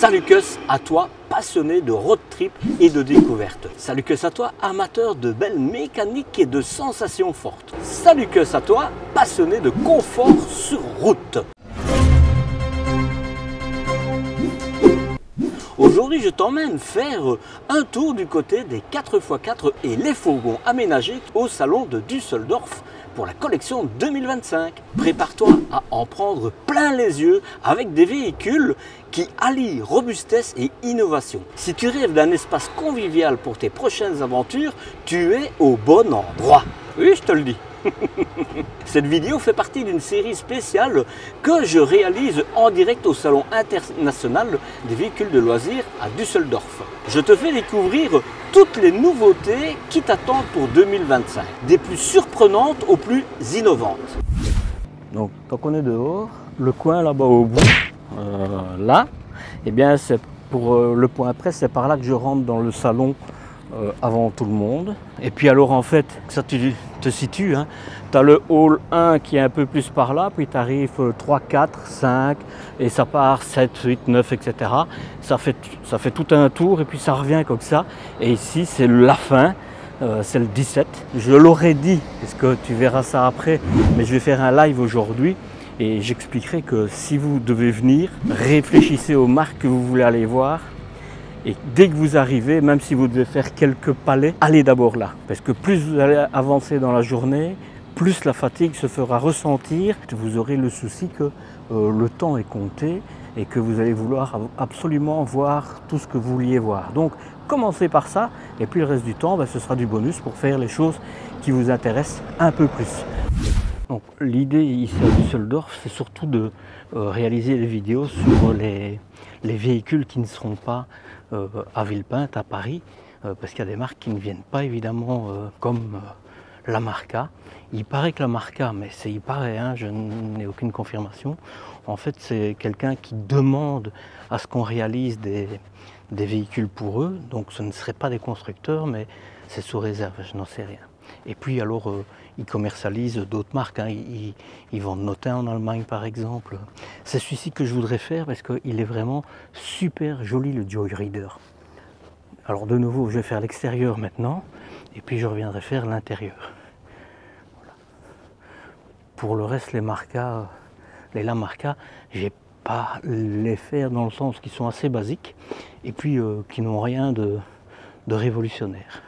Salut à toi, passionné de road trip et de découverte. Salut à toi, amateur de belles mécaniques et de sensations fortes. Salut à toi, passionné de confort sur route. Aujourd'hui, je t'emmène faire un tour du côté des 4x4 et les fourgons aménagés au salon de Düsseldorf pour la collection 2025. Prépare-toi à en prendre plein les yeux avec des véhicules qui allient robustesse et innovation. Si tu rêves d'un espace convivial pour tes prochaines aventures, tu es au bon endroit. Oui, je te le dis. Cette vidéo fait partie d'une série spéciale que je réalise en direct au Salon international des véhicules de loisirs à Düsseldorf. Je te fais découvrir toutes les nouveautés qui t'attendent pour 2025, des plus surprenantes aux plus innovantes. Donc, tant qu'on est dehors, le coin là-bas au bout, euh, là, eh bien, c'est pour euh, le point près, c'est par là que je rentre dans le salon euh, avant tout le monde. Et puis alors en fait, ça tu te situes, hein, tu as le hall 1 qui est un peu plus par là, puis tu arrives 3, 4, 5, et ça part 7, 8, 9, etc. Ça fait, ça fait tout un tour et puis ça revient comme ça. Et ici c'est la fin, euh, c'est le 17. Je l'aurais dit, parce que tu verras ça après, mais je vais faire un live aujourd'hui. Et j'expliquerai que si vous devez venir, réfléchissez aux marques que vous voulez aller voir et dès que vous arrivez, même si vous devez faire quelques palais, allez d'abord là. Parce que plus vous allez avancer dans la journée, plus la fatigue se fera ressentir. Vous aurez le souci que euh, le temps est compté et que vous allez vouloir absolument voir tout ce que vous vouliez voir. Donc commencez par ça et puis le reste du temps, ben, ce sera du bonus pour faire les choses qui vous intéressent un peu plus. Donc l'idée ici à Düsseldorf, c'est surtout de euh, réaliser des vidéos sur les, les véhicules qui ne seront pas à Villepinte, à Paris, euh, parce qu'il y a des marques qui ne viennent pas évidemment euh, comme la Marca. Il paraît que la Marca, mais c'est il paraît, hein, je n'ai aucune confirmation, en fait c'est quelqu'un qui demande à ce qu'on réalise des, véhicules pour eux, donc ce ne seraient pas des constructeurs, mais c'est sous réserve, je n'en sais rien. Et puis alors, ils commercialisent d'autres marques. Hein. Ils, vendent Notin en Allemagne, par exemple. C'est celui-ci que je voudrais faire parce qu'il est vraiment super joli, le Joyrider. Alors de nouveau, je vais faire l'extérieur maintenant. Et puis je reviendrai faire l'intérieur. Pour le reste, les Marca, les La Marca, j'ai pas les faire dans le sens qu'ils sont assez basiques et puis euh, qui n'ont rien de révolutionnaire.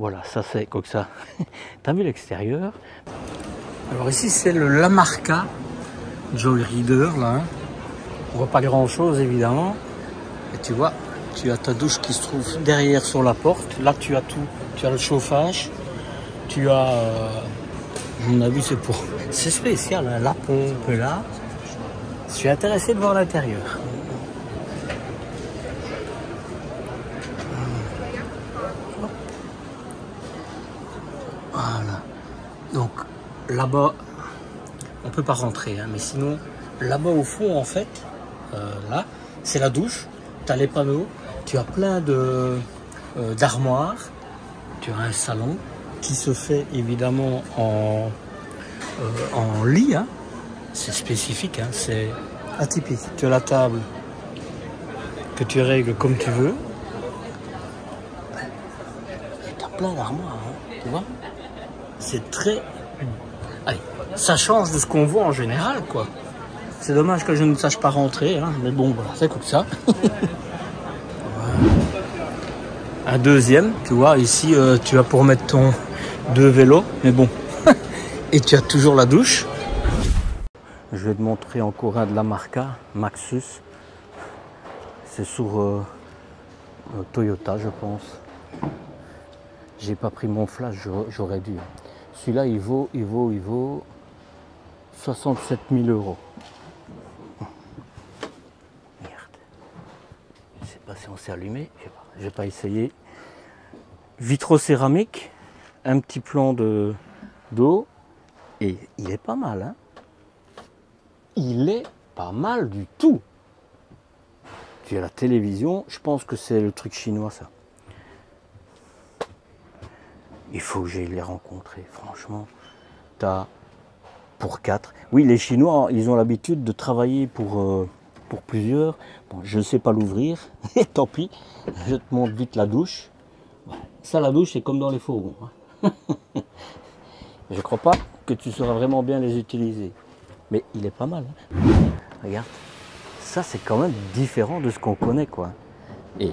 Voilà, ça c'est comme ça. T'as vu l'extérieur? Alors ici c'est le Lamarca Joy Reader là. Hein. On voit pas grand chose évidemment. Et tu vois, tu as ta douche qui se trouve derrière sur la porte. Là tu as tout. Tu as le chauffage. Tu as, euh, à mon avis c'est pour, c'est spécial, hein, la pompe là. Je suis intéressé de voir l'intérieur. Donc là-bas, on peut pas rentrer, hein, mais sinon, là-bas au fond, en fait, euh, là, c'est la douche, tu as les panneaux, tu as plein de euh, d'armoires, tu as un salon qui se fait évidemment en, euh, en lit, hein. c'est spécifique, hein, c'est atypique. Tu as la table que tu règles comme tu veux. Et tu as plein d'armoires, tu vois c'est très... Ça change de ce qu'on voit en général, quoi. C'est dommage que je ne sache pas rentrer, hein, mais bon, voilà, c'est comme ça. Un deuxième, tu vois, ici, euh, tu as pour mettre ton deux vélos, mais bon. Et tu as toujours la douche. Je vais te montrer encore un de la marca, Maxus. C'est sur euh, euh, Toyota, je pense. J'ai pas pris mon flash, j'aurais dû. Celui-là, il vaut, il vaut, il vaut 67 000 euros. Merde. Je sais pas si on s'est allumé. Je vais pas essayer. Vitrocéramique, un petit plan de d'eau et il est pas mal. Hein il est pas mal du tout. Tu as la télévision, je pense que c'est le truc chinois ça. Il faut que j'aille les rencontrer, franchement. T'as pour quatre. Oui, les Chinois, ils ont l'habitude de travailler pour, euh, plusieurs. Bon, je ne sais pas l'ouvrir, et tant pis, je te montre vite la douche. Ça, la douche, c'est comme dans les fourgons. hein. je ne crois pas que tu sauras vraiment bien les utiliser. Mais il est pas mal. hein. Regarde, ça c'est quand même différent de ce qu'on connaît, quoi. Et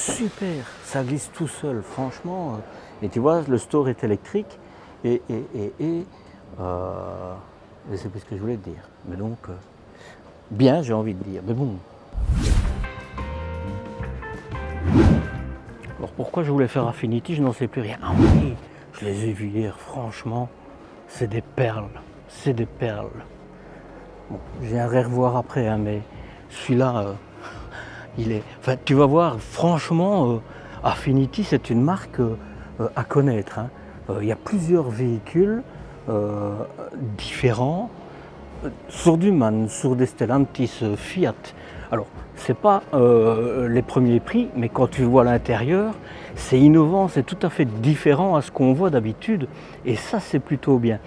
super, ça glisse tout seul, franchement. euh. Et tu vois, le store est électrique et, et, et, et, euh, je sais plus ce que je voulais te dire. Mais donc, euh, bien, j'ai envie de dire. Mais bon. Alors pourquoi je voulais faire Affinity, je n'en sais plus rien. Ah oui, je les ai vus hier, franchement, c'est des perles. C'est des perles. Bon, J'irai revoir après, hein, mais celui-là, euh, tu vas voir, franchement, euh, Affinity, c'est une marque euh, à connaître. hein. Euh, Il y a plusieurs véhicules différents sur du MAN, sur des Stellantis Fiat. Alors, c'est pas les premiers prix, mais quand tu vois l'intérieur, c'est innovant, c'est tout à fait différent à ce qu'on voit d'habitude, et ça, c'est plutôt bien.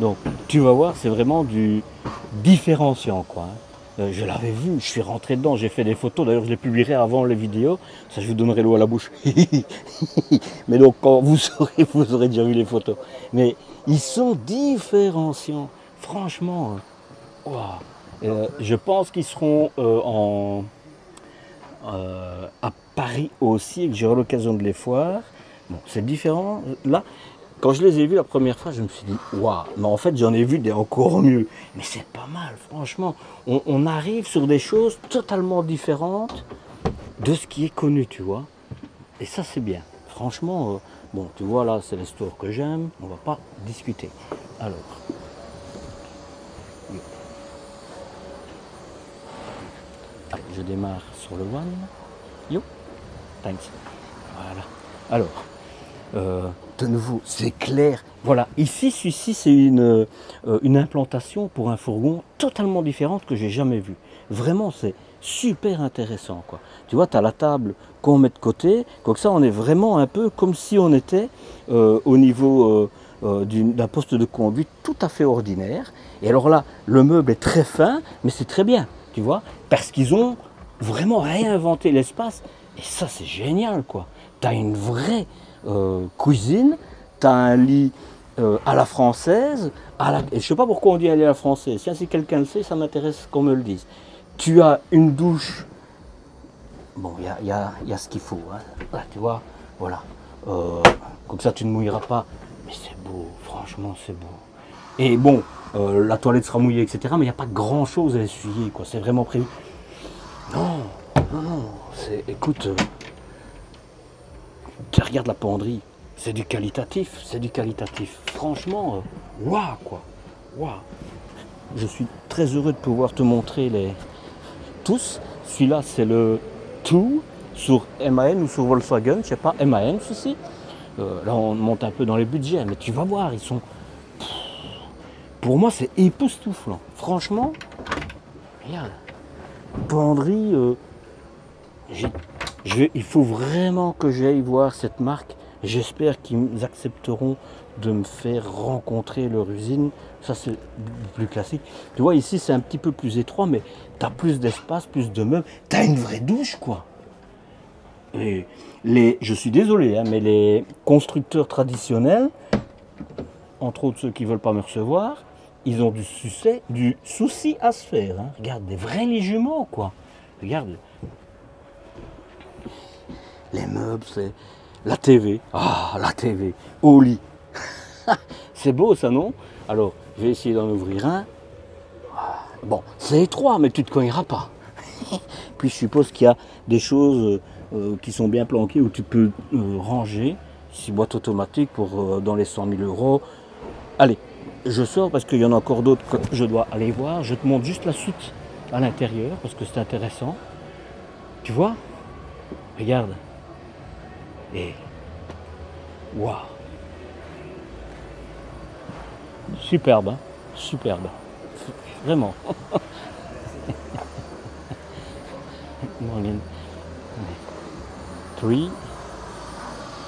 Donc, tu vas voir, c'est vraiment du différenciant, quoi. hein. Euh, je l'avais vu, je suis rentré dedans, j'ai fait des photos, d'ailleurs je les publierai avant les vidéos, ça je vous donnerai l'eau à la bouche. Mais donc quand vous aurez, vous aurez déjà vu les photos. Mais ils sont différenciants, franchement. waouh. Euh, je pense qu'ils seront euh, en, à Paris aussi et que j'aurai l'occasion de les voir. Bon, c'est différent. Là, quand je les ai vus la première fois, je me suis dit, waouh, mais en fait j'en ai vu des encore mieux. Mais c'est pas mal, franchement. On, arrive sur des choses totalement différentes de ce qui est connu, tu vois. Et ça, c'est bien. Franchement, euh, bon, tu vois, là, c'est les stores que j'aime. On va pas discuter. Alors. Allez, je démarre sur le one. Yo. Thanks. Voilà. Alors, euh, de nouveau, c'est clair. Voilà, ici, celui-ci, c'est une, euh, une implantation pour un fourgon totalement différente que j'ai jamais vue. Vraiment, c'est super intéressant. Quoi. Tu vois, tu as la table qu'on met de côté, comme ça, on est vraiment un peu comme si on était euh, au niveau d'un poste de conduite tout à fait ordinaire. Et alors là, le meuble est très fin, mais c'est très bien, tu vois, parce qu'ils ont vraiment réinventé l'espace. Et ça, c'est génial, quoi. Tu as une vraie cuisine, tu as un lit euh, à la française, à la... je ne sais pas pourquoi on dit aller à la française. Si quelqu'un le sait, ça m'intéresse qu'on me le dise. Tu as une douche. Bon, il y a, y a- y a ce qu'il faut. hein. Là, tu vois, voilà. Euh, comme ça, tu ne mouilleras pas. Mais c'est beau, franchement, c'est beau. Et bon, euh, la toilette sera mouillée, etc. Mais il n'y a pas grand chose à essuyer, quoi. C'est vraiment prévu. Non, non, non. C'est, écoute, tu regardes la penderie. C'est du qualitatif, c'est du qualitatif. Franchement, euh, waouh, quoi. Waouh. Je suis très heureux de pouvoir te montrer les tous. Celui-là, c'est le tout sur MAN ou sur Volkswagen. Je sais pas, MAN ceci. Euh, là, on monte un peu dans les budgets, mais tu vas voir, ils sont. Pour moi, c'est époustouflant. Franchement, regarde. Penderie, euh, j'ai- il faut vraiment que j'aille voir cette marque. J'espère qu'ils accepteront de me faire rencontrer leur usine. Ça, c'est plus classique. Tu vois, ici, c'est un petit peu plus étroit, mais tu as plus d'espace, plus de meubles. Tu as une vraie douche, quoi. Et les, je suis désolé, hein, mais les constructeurs traditionnels, entre autres ceux qui ne veulent pas me recevoir, ils ont du, succès, du souci à se faire. hein. Regarde, des vrais jumeaux, quoi. Regarde. Les meubles, c'est la TV. Ah, la TV. Au lit. c'est beau, ça, non? Alors, je vais essayer d'en ouvrir un. Ah, Bon, c'est étroit, mais tu ne te cogneras pas. Puis je suppose qu'il y a des choses euh, qui sont bien planquées où tu peux euh, ranger. Ici, boîte automatique pour euh, dans les 100 000 euros. Allez, je sors parce qu'il y en a encore d'autres que je dois aller voir. Je te montre juste la suite à l'intérieur parce que c'est intéressant. Tu vois? Regarde. Et. Waouh Superbe, hein Superbe. Vraiment.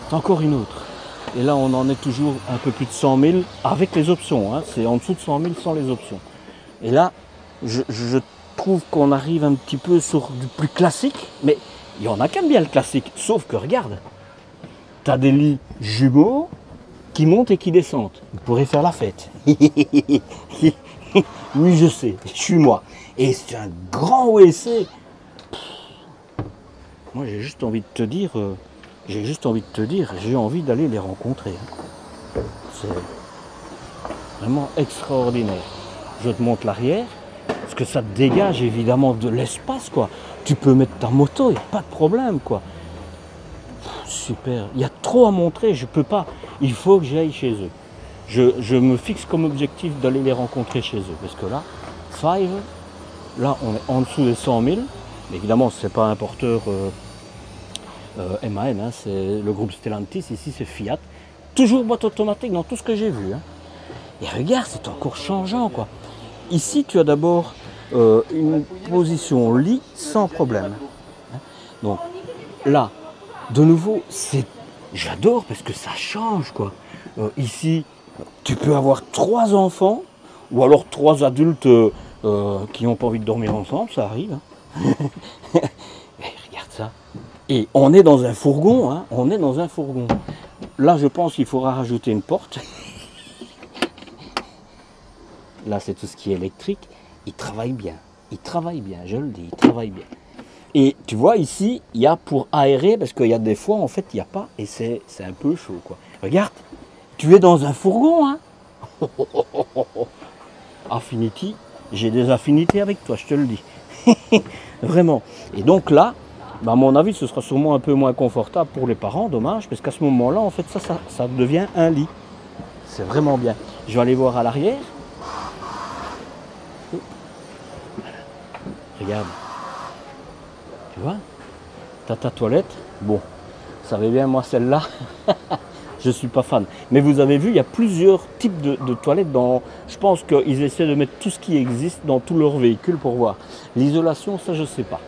C'est encore une autre. Et là, on en est toujours un peu plus de 100 000 avec les options. hein. C'est en dessous de 100 000 sans les options. Et là, je, je trouve qu'on arrive un petit peu sur du plus classique. Mais il y en a aiment bien le classique. Sauf que regarde, tu des lits jumeaux qui montent et qui descendent. Vous pourrez faire la fête. oui, je sais, je suis moi. Et c'est un grand WC. Moi, j'ai juste envie de te dire, euh, j'ai juste envie de te dire, j'ai envie d'aller les rencontrer. C'est vraiment extraordinaire. Je te montre l'arrière, parce que ça te dégage évidemment de l'espace, quoi. Tu peux mettre ta moto, il n'y a pas de problème, quoi. Super. Il y a trop à montrer, je peux pas. Il faut que j'aille chez eux. Je, me fixe comme objectif d'aller les rencontrer chez eux. Parce que là, Five, là, on est en dessous des 100 000. Mais évidemment, ce n'est pas un porteur euh, euh, MAN, hein, c'est le groupe Stellantis. Ici, c'est Fiat. Toujours boîte automatique dans tout ce que j'ai vu. hein. Et regarde, c'est encore changeant. Ici, tu as d'abord euh, une position lit sans problème. hein. Donc là, de nouveau, c'est j'adore parce que ça change, quoi. Euh, ici, tu peux avoir trois enfants ou alors trois adultes euh, euh, qui n'ont pas envie de dormir ensemble, ça arrive. hein. Et regarde ça. Et on est dans un fourgon, hein, on est dans un fourgon. Là, je pense qu'il faudra rajouter une porte. Là, c'est tout ce qui est électrique. Il travaille bien. Il travaille bien, je le dis, il travaille bien. Et tu vois, ici, il y a pour aérer, parce qu'il y a des fois, en fait, il n'y a pas, et c'est un peu chaud, quoi. Regarde, tu es dans un fourgon, hein Affinity, j'ai des affinités avec toi, je te le dis. Vraiment. Et donc là, bah, à mon avis, ce sera sûrement un peu moins confortable pour les parents, dommage, parce qu'à ce moment-là, en fait, ça, ça, ça devient un lit. C'est vraiment bien. Je vais aller voir à l'arrière. Regarde. Tu vois T'as ta toilette. Bon, savez bien, moi, celle-là, je ne suis pas fan. Mais vous avez vu, il y a plusieurs types de, toilettes. Dans, je pense qu'ils essaient de mettre tout ce qui existe dans tous leurs véhicules pour voir. L'isolation, ça, je ne sais pas.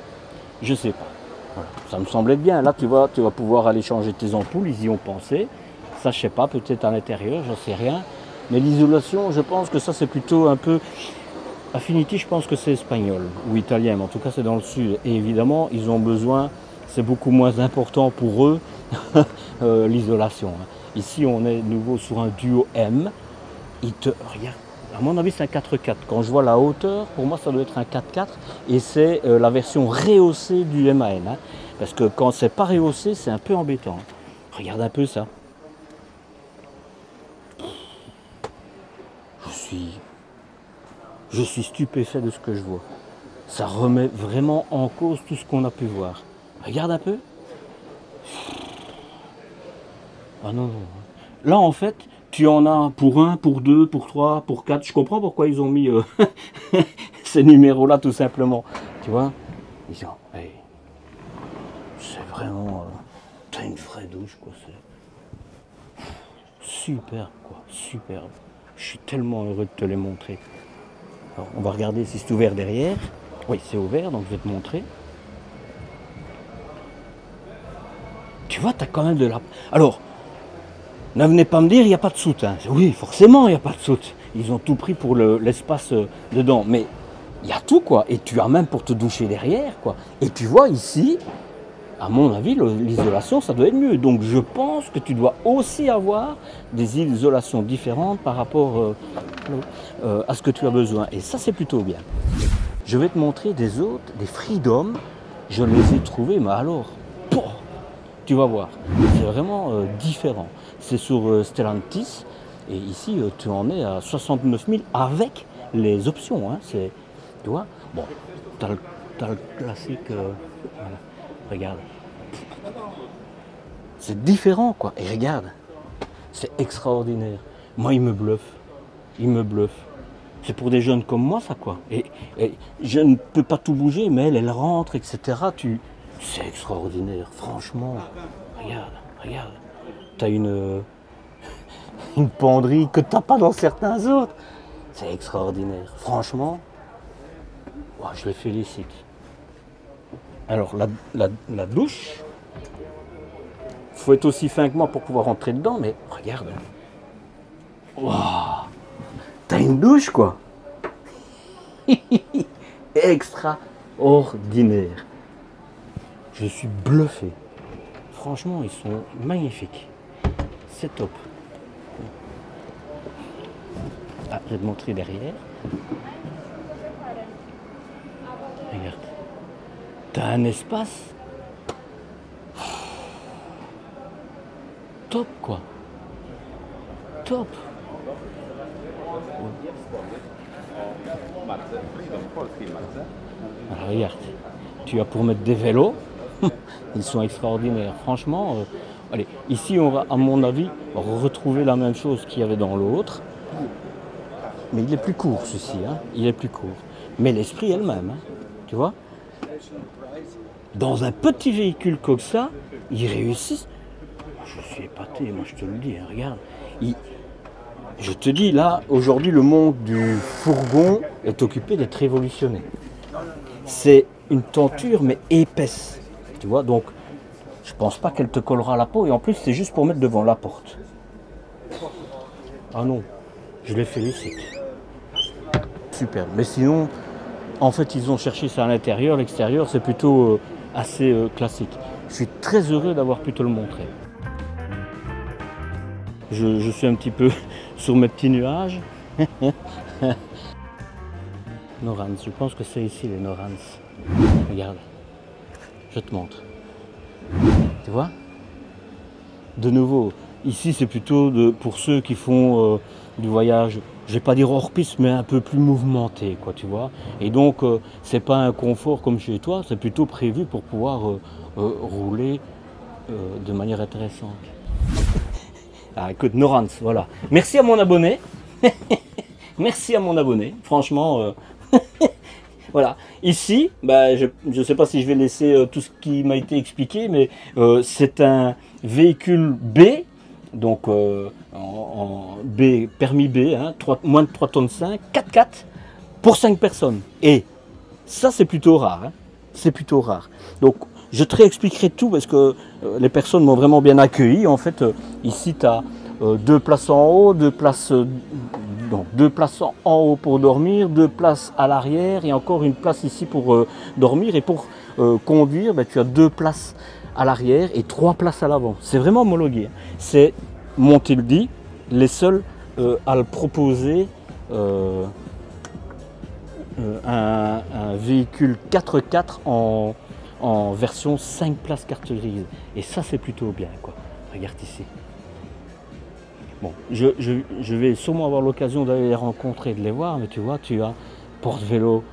Je ne sais pas. Ça me semblait bien. Là, tu vois, tu vas pouvoir aller changer tes ampoules. Ils y ont pensé. Ça, je sais pas. Peut-être à l'intérieur, j'en sais rien. Mais l'isolation, je pense que ça, c'est plutôt un peu. Affinity, je pense que c'est espagnol ou italien, mais en tout cas, c'est dans le sud. Et évidemment, ils ont besoin. C'est beaucoup moins important pour eux euh, l'isolation. hein. Ici, on est de nouveau sur un duo M. Il te regarde. À mon avis, c'est un 4x4. Quand je vois la hauteur, pour moi, ça doit être un 4x4. Et c'est euh, la version rehaussée du MAN. hein. Parce que quand c'est pas rehaussé, c'est un peu embêtant. Regarde un peu ça. Je suis, je suis stupéfait de ce que je vois. Ça remet vraiment en cause tout ce qu'on a pu voir. Regarde un peu. Ah non, non. Là, en fait, tu en as pour un, pour deux, pour trois, pour quatre. Je comprends pourquoi ils ont mis euh, ces numéros-là, tout simplement. Tu vois? Ils ont. hey, c'est vraiment. euh, T'as une vraie douche, quoi. Superbe, quoi. Superbe. Je suis tellement heureux de te les montrer. On va regarder si c'est ouvert derrière. Oui, c'est ouvert, donc je vais te montrer. Tu vois, tu as quand même de la... Alors, ne venez pas me dire, il n'y a pas de soute. hein. Oui, forcément, il n'y a pas de soute. Ils ont tout pris pour le- l'espace euh, dedans. Mais il y a tout, quoi. Et tu as même pour te doucher derrière, quoi. Et tu vois, ici, à mon avis, l'isolation, ça doit être mieux. Donc, je pense que tu dois aussi avoir des isolations différentes par rapport euh, euh, à ce que tu as besoin. Et ça, c'est plutôt bien. Je vais te montrer des autres, des Freedom. Je les ai trouvés, mais alors, tu vas voir. C'est vraiment euh, différent. C'est sur Stellantis. Et ici, tu en es à 69 000 avec les options. hein. Tu vois Bon, tu as, le classique. voilà. Regarde. C'est différent, quoi. Et regarde. C'est extraordinaire. Moi, il me bluffe. Il me bluffe. C'est pour des jeunes comme moi, ça, quoi. Et, je ne peux pas tout bouger, mais elle, elle rentre, etc. Tu... C'est extraordinaire, franchement. Regarde, regarde. T'as une, une penderie que t'as pas dans certains autres. C'est extraordinaire. Franchement, je les félicite. Alors, la, douche, faut être aussi fin que moi pour pouvoir rentrer dedans, mais regarde. T'as une douche, quoi Extraordinaire. Je suis bluffé. Franchement, ils sont magnifiques. C'est top. Ah, je vais te montrer derrière. Regarde. T'as un espace top quoi. Top. Regarde, tu as pour mettre des vélos. Ils sont extraordinaires. Franchement, euh, allez, ici on va, à mon avis, retrouver la même chose qu'il y avait dans l'autre. Mais il est plus court, ceci. Hein. Il est plus court. Mais l'esprit est le même. Hein. Tu vois? Dans un petit véhicule comme ça, ils réussissent. Je suis épaté, moi je te le dis. Hein. Regarde. Je te dis, là, aujourd'hui, le monde du fourgon est occupé d'être révolutionné. C'est une tenture, mais épaisse. Tu vois, donc, je pense pas qu'elle te collera la peau. Et en plus, c'est juste pour mettre devant la porte. Ah non, je les félicite. Super. Mais sinon, en fait, ils ont cherché ça à l'intérieur. L'extérieur, c'est plutôt euh, assez euh, classique. Je suis très heureux d'avoir pu te le montrer. Je, suis un petit peu sur mes petits nuages. Norans, je pense que c'est ici les Norans. Regarde, je te montre. Tu vois? De nouveau, ici c'est plutôt de, pour ceux qui font euh, du voyage, je vais pas dire hors piste, mais un peu plus mouvementé, quoi, tu vois. Et donc, euh, c'est pas un confort comme chez toi, c'est plutôt prévu pour pouvoir euh, rouler de manière intéressante. Ah, écoute, Norans, voilà. Merci à mon abonné. Merci à mon abonné. Franchement, euh, voilà. Ici, bah, je ne sais pas si je vais laisser euh, tout ce qui m'a été expliqué, mais euh, c'est un véhicule B, donc en, B, permis B, hein, moins de 3 tonnes 5, 4x4 pour 5 personnes. Et ça, c'est plutôt rare. Hein. c'est plutôt rare. Donc, je te réexpliquerai tout parce que euh, les personnes m'ont vraiment bien accueilli. En fait, euh, ici, tu as euh, deux places en haut, deux places, deux places en haut pour dormir, deux places à l'arrière et encore une place ici pour dormir. Et pour conduire, ben, tu as deux places à l'arrière et trois places à l'avant. C'est vraiment homologué. C'est, dit, les seuls à le proposer. un, véhicule 4x4 en, version 5 places carte grise. Et ça, c'est plutôt bien. Quoi. Regarde ici. Je, vais sûrement avoir l'occasion d'aller les rencontrer, de les voir, mais tu vois, tu as porte-vélo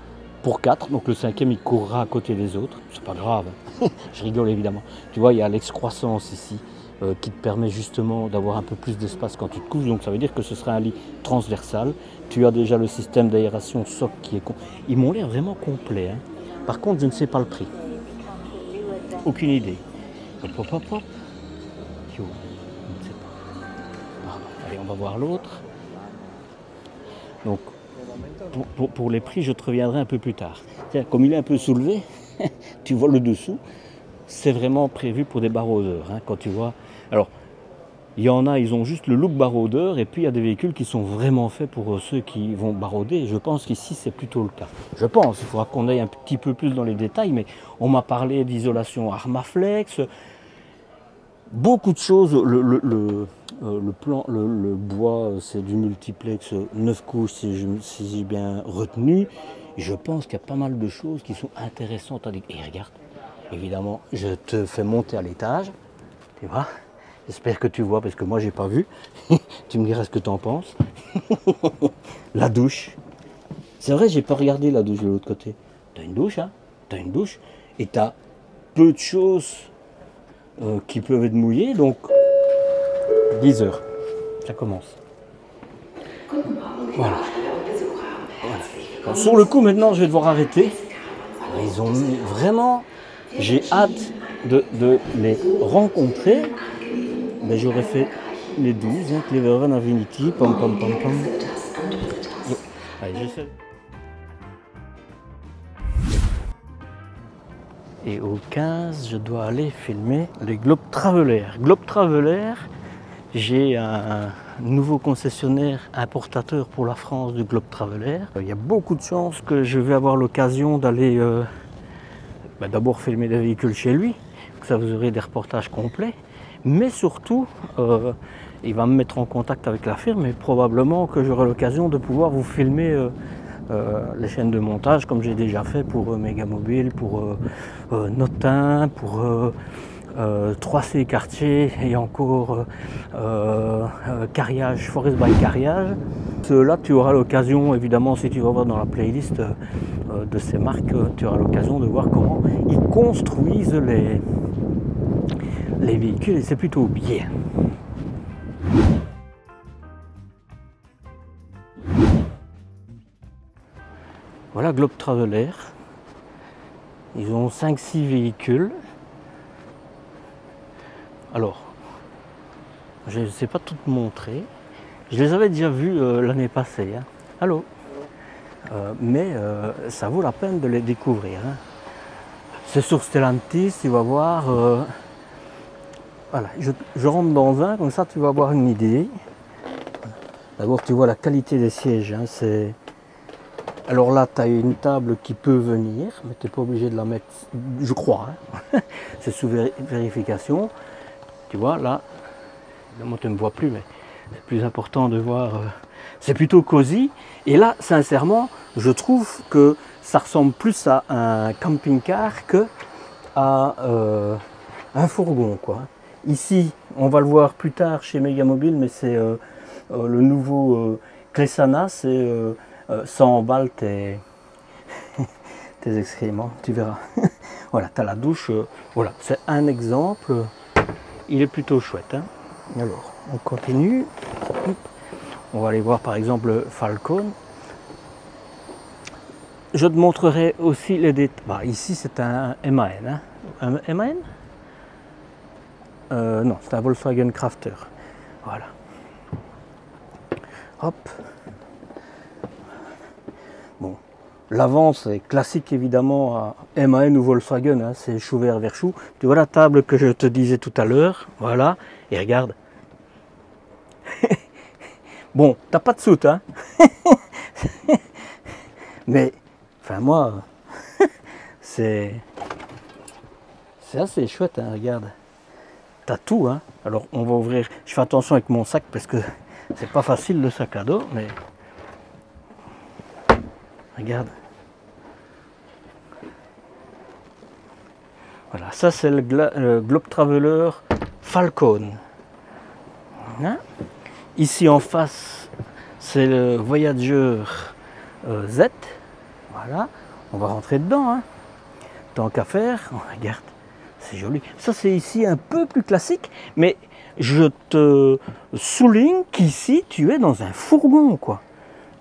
pour 4, donc le cinquième il courra à côté des autres, c'est pas grave, je rigole évidemment. Tu vois, il y a l'excroissance ici euh, qui te permet justement d'avoir un peu plus d'espace quand tu te couches, donc ça veut dire que ce sera un lit transversal. Tu as déjà le système d'aération SOC qui est. Ils m'ont l'air vraiment complet. Hein. Par contre, je ne sais pas le prix. Aucune idée. Hop, hop, hop, hop. Je ne sais pas. allez, on va voir l'autre. Donc, pour, les prix, je te reviendrai un peu plus tard. Tiens, comme il est un peu soulevé, tu vois le dessous, c'est vraiment prévu pour des baroudeurs. Hein, quand tu vois. Alors, il y en a, ils ont juste le look baroudeur, et puis il y a des véhicules qui sont vraiment faits pour euh, ceux qui vont barauder. je pense qu'ici, c'est plutôt le cas. Je pense, il faudra qu'on aille un petit peu plus dans les détails, mais on m'a parlé d'isolation Armaflex, beaucoup de choses. Le, euh, plan, le, bois, c'est du multiplex 9 couches, si j'ai bien retenu. Je pense qu'il y a pas mal de choses qui sont intéressantes à. Et regarde, évidemment, je te fais monter à l'étage, tu vois? J'espère que tu vois parce que moi j'ai pas vu. tu me diras ce que tu en penses. la douche. C'est vrai, j'ai pas regardé la douche de l'autre côté. Tu as une douche, hein? Tu as une douche et tu as peu de choses euh, qui peuvent être mouillées. Donc 10 heures. Ça commence. Voilà. sur le coup maintenant je vais devoir arrêter. Ils ont vraiment. J'ai hâte de les rencontrer ben, j'aurais fait les 12, hein, Clever Infinity, pam pam pam pam. Et au 15, je dois aller filmer les Globe Traveler. Globe Traveler, j'ai un nouveau concessionnaire importateur pour la France du Globe Traveler. Il y a beaucoup de chances que je vais avoir l'occasion d'aller euh, bah, d'abord filmer des véhicules chez lui, que ça vous aurez des reportages complets, mais surtout euh, il va me mettre en contact avec la firme et probablement que j'aurai l'occasion de pouvoir vous filmer euh, les chaînes de montage comme j'ai déjà fait pour Megamobile, pour Notin, pour 3C euh, quartier et encore euh, euh, carriage, Forest by Carriage. Là, tu auras l'occasion, évidemment, si tu vas voir dans la playlist de ces marques, tu auras l'occasion de voir comment ils construisent les, les véhicules et c'est plutôt bien. Voilà Globe Traveler. Ils ont 5-6 véhicules. Alors, je ne sais pas tout montrer. Je les avais déjà vus euh, l'année passée. Hein. Allô? Euh, Mais euh, ça vaut la peine de les découvrir. Hein. C'est sur Stellantis, tu vas voir. Voilà, je, rentre dans un, comme ça tu vas avoir une idée. D'abord, tu vois la qualité des sièges. Hein. Alors là, tu as une table qui peut venir, mais tu n'es pas obligé de la mettre, je crois. c'est sous vérification. Tu vois, là, moi tu ne me vois plus, mais c'est plus important de voir. Euh, c'est plutôt cosy. Et là, sincèrement, je trouve que ça ressemble plus à un camping-car que à euh, un fourgon. Quoi. Ici, on va le voir plus tard chez Megamobile, mais c'est euh, le nouveau Clesana, c'est 100 balles tes, tes excréments, tu verras. voilà, tu as la douche. voilà, c'est un exemple il est plutôt chouette. Hein. Alors, on continue. On va aller voir par exemple Falcon. Je te montrerai aussi les détails. Bah, ici, c'est un MAN. Hein. Un MAN euh, Non, c'est un Volkswagen Crafter. Voilà. Hop. L'avant, c'est classique évidemment à MAN ou Volkswagen, hein, c'est chou vert vers chou. Tu vois la table que je te disais tout à l'heure, voilà, et regarde. bon, t'as pas de soute, hein? Mais, enfin moi, c'est c'est assez chouette, hein, regarde. T'as tout, hein. Alors on va ouvrir. Je fais attention avec mon sac parce que c'est pas facile le sac à dos, mais Regarde. Voilà, ça c'est le, Globe Traveler Falcon. Hein? Ici en face, c'est le Voyager euh, Z. Voilà, on va rentrer dedans. Hein. Tant qu'à faire, oh, regarde, c'est joli. Ça c'est ici un peu plus classique, mais je te souligne qu'ici tu es dans un fourgon quoi